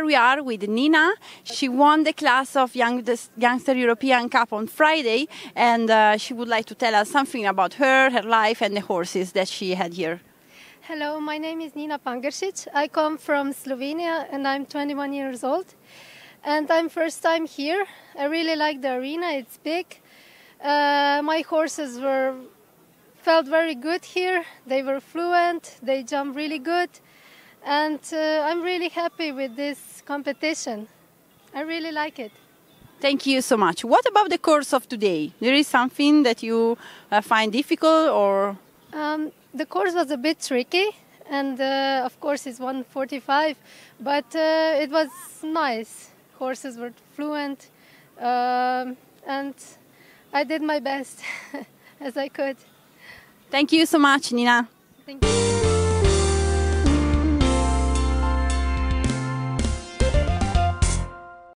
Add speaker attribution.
Speaker 1: Here we are with Nina. She won the class of Young, Youngster European Cup on Friday, and uh, she would like to tell us something about her, her life, and the horses that she had here.
Speaker 2: Hello, my name is Nina Pangeršič. I come from Slovenia and I'm 21 years old. And I'm first time here. I really like the arena, it's big. Uh, my horses were felt very good here. They were fluent, they jump really good and uh, I'm really happy with this competition. I really like it.
Speaker 1: Thank you so much. What about the course of today? There is something that you uh, find difficult or?
Speaker 2: Um, the course was a bit tricky and uh, of course it's 145 but uh, it was nice. Horses were fluent um, and I did my best as I could.
Speaker 1: Thank you so much, Nina.
Speaker 2: Thank you.